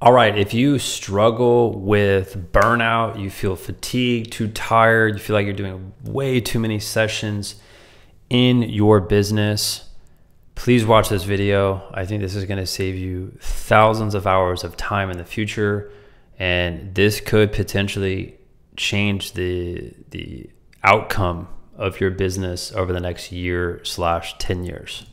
All right, if you struggle with burnout, you feel fatigued, too tired, you feel like you're doing way too many sessions in your business, please watch this video. I think this is going to save you thousands of hours of time in the future and this could potentially change the the outcome of your business over the next year slash 10 years.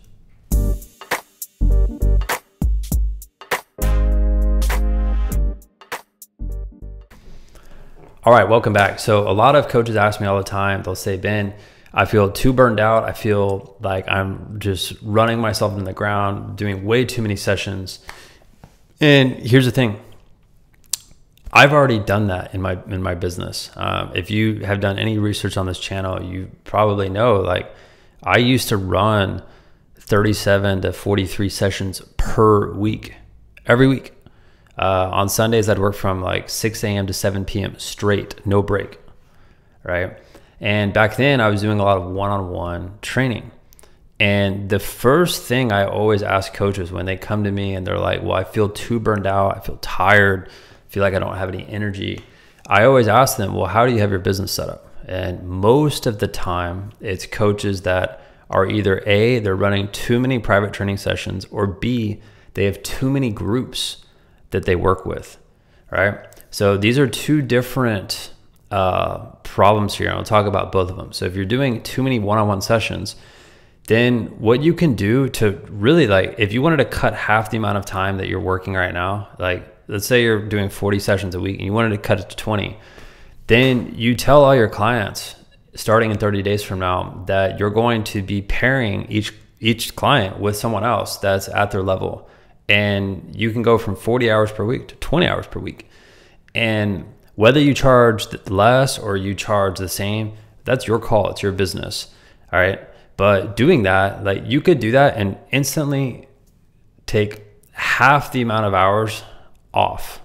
All right, welcome back. So a lot of coaches ask me all the time, they'll say, Ben, I feel too burned out. I feel like I'm just running myself in the ground, doing way too many sessions. And here's the thing. I've already done that in my in my business. Um, if you have done any research on this channel, you probably know like I used to run 37 to 43 sessions per week, every week. Uh, on Sundays, I'd work from like 6 a.m. to 7 p.m. straight, no break, right? And back then, I was doing a lot of one-on-one training. And the first thing I always ask coaches when they come to me and they're like, "Well, I feel too burned out. I feel tired. I feel like I don't have any energy." I always ask them, "Well, how do you have your business set up?" And most of the time, it's coaches that are either A, they're running too many private training sessions, or B, they have too many groups that they work with, right? So these are two different uh, problems here. I'll talk about both of them. So if you're doing too many one-on-one sessions, then what you can do to really like, if you wanted to cut half the amount of time that you're working right now, like let's say you're doing 40 sessions a week and you wanted to cut it to 20, then you tell all your clients starting in 30 days from now that you're going to be pairing each each client with someone else that's at their level and you can go from 40 hours per week to 20 hours per week. And whether you charge less or you charge the same that's your call it's your business all right? But doing that like you could do that and instantly take half the amount of hours off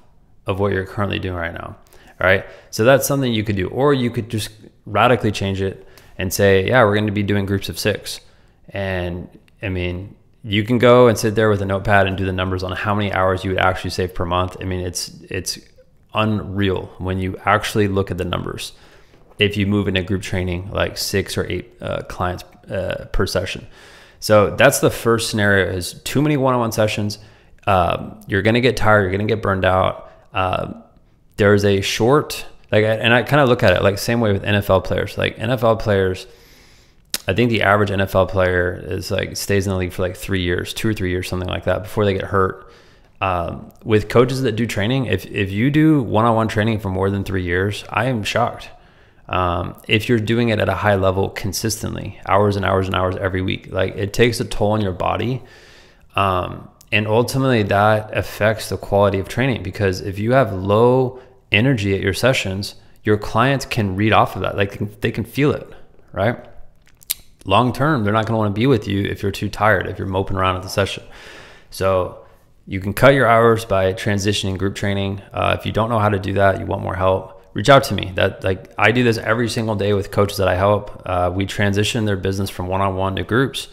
of what you're currently doing right now all right? So that's something you could do. Or you could just radically change it and say yeah we're going to be doing groups of six. And i mean you can go and sit there with a notepad and do the numbers on how many hours you would actually save per month. I mean, it's it's unreal when you actually look at the numbers. If you move into group training, like six or eight uh, clients uh, per session, so that's the first scenario: is too many one-on-one sessions. Um, you're gonna get tired. You're gonna get burned out. Uh, there's a short like, and I kind of look at it like same way with NFL players. Like NFL players I think the average NFL player is like stays in the league for like three years, two or three years, something like that, before they get hurt. Um, with coaches that do training, if if you do one-on-one training for more than three years, I am shocked. Um, if you're doing it at a high level consistently, hours and hours and hours every week, like it takes a toll on your body. Um, and ultimately that affects the quality of training because if you have low energy at your sessions, your clients can read off of that. Like they can, they can feel it, right? Long term, they're not going to want to be with you if you're too tired, if you're moping around at the session. So you can cut your hours by transitioning group training. Uh, if you don't know how to do that, you want more help, reach out to me. That like I do this every single day with coaches that I help. Uh, we transition their business from one-on-one to groups.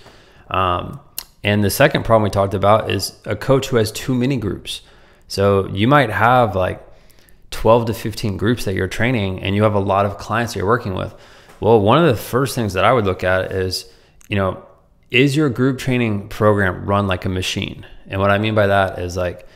Um, and the second problem we talked about is a coach who has too many groups. So you might have like 12 to 15 groups that you're training and you have a lot of clients that you're working with. Well, one of the first things that I would look at is, you know, is your group training program run like a machine? And what I mean by that is like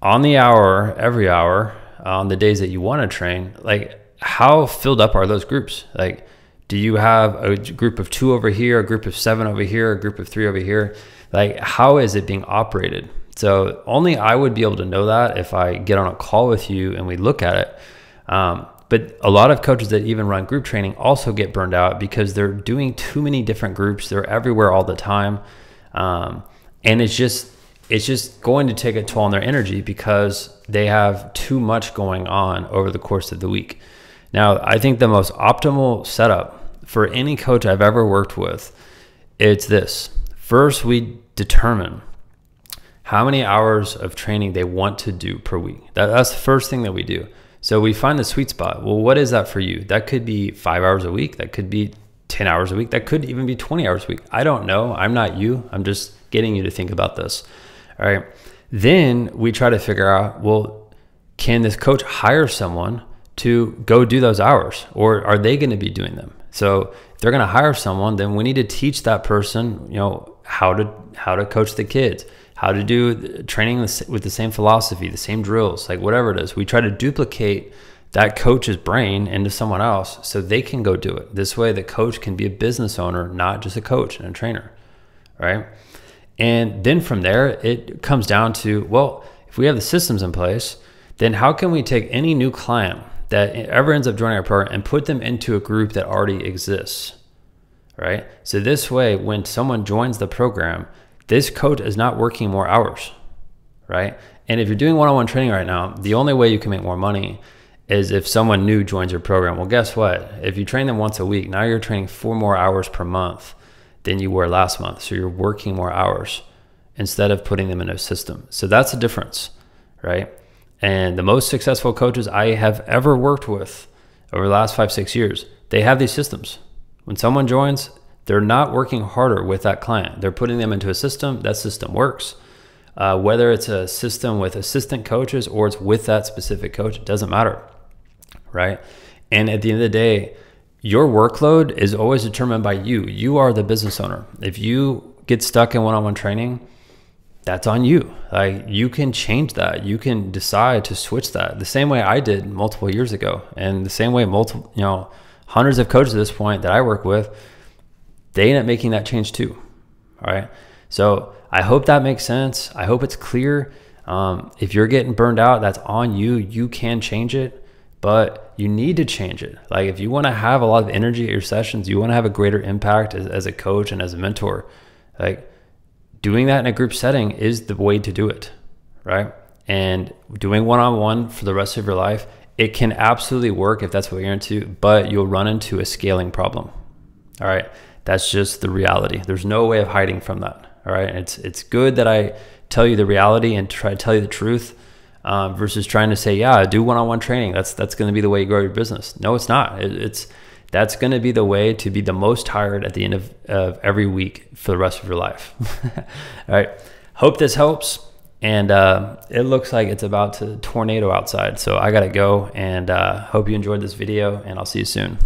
on the hour, every hour, on the days that you want to train, like how filled up are those groups? Like, do you have a group of two over here, a group of seven over here, a group of three over here? Like, how is it being operated? So, only I would be able to know that if I get on a call with you and we look at it. Um, but a lot of coaches that even run group training also get burned out because they're doing too many different groups. They're everywhere all the time, um, and it's just it's just going to take a toll on their energy because they have too much going on over the course of the week. Now, I think the most optimal setup for any coach I've ever worked with, it's this. First, we determine how many hours of training they want to do per week. That, that's the first thing that we do. So we find the sweet spot. Well, what is that for you? That could be five hours a week. That could be 10 hours a week. That could even be 20 hours a week. I don't know. I'm not you. I'm just getting you to think about this. All right. Then we try to figure out, well, can this coach hire someone to go do those hours or are they going to be doing them? So if they're going to hire someone, then we need to teach that person, you know, how to how to coach the kids, how to do training with the same philosophy, the same drills, like whatever it is. We try to duplicate that coach's brain into someone else so they can go do it. This way the coach can be a business owner, not just a coach and a trainer, right? And then from there, it comes down to, well, if we have the systems in place, then how can we take any new client that ever ends up joining our program and put them into a group that already exists, right? So this way, when someone joins the program, this coach is not working more hours, right? And if you're doing one-on-one training right now, the only way you can make more money is if someone new joins your program. Well, guess what? If you train them once a week, now you're training four more hours per month than you were last month. So you're working more hours instead of putting them in a system. So that's the difference, right? And the most successful coaches I have ever worked with over the last five, six years, they have these systems. When someone joins, they're not working harder with that client. They're putting them into a system. That system works. Uh, whether it's a system with assistant coaches or it's with that specific coach, it doesn't matter, right? And at the end of the day, your workload is always determined by you. You are the business owner. If you get stuck in one on one training, that's on you. Like you can change that. You can decide to switch that the same way I did multiple years ago, and the same way multiple, you know, hundreds of coaches at this point that I work with, they end up making that change too. All right. So I hope that makes sense. I hope it's clear. Um, if you're getting burned out, that's on you. You can change it, but you need to change it. Like if you want to have a lot of energy at your sessions, you want to have a greater impact as, as a coach and as a mentor. Like doing that in a group setting is the way to do it, right? And doing one on one for the rest of your life, it can absolutely work if that's what you're into, but you'll run into a scaling problem. All right. That's just the reality. There's no way of hiding from that. All right. It's, it's good that I tell you the reality and try to tell you the truth um, versus trying to say, yeah, do one on one training. That's, that's going to be the way you grow your business. No, it's not. It, it's, that's going to be the way to be the most tired at the end of, of every week for the rest of your life. All right. Hope this helps. And uh, it looks like it's about to tornado outside. So I got to go and uh, hope you enjoyed this video and I'll see you soon.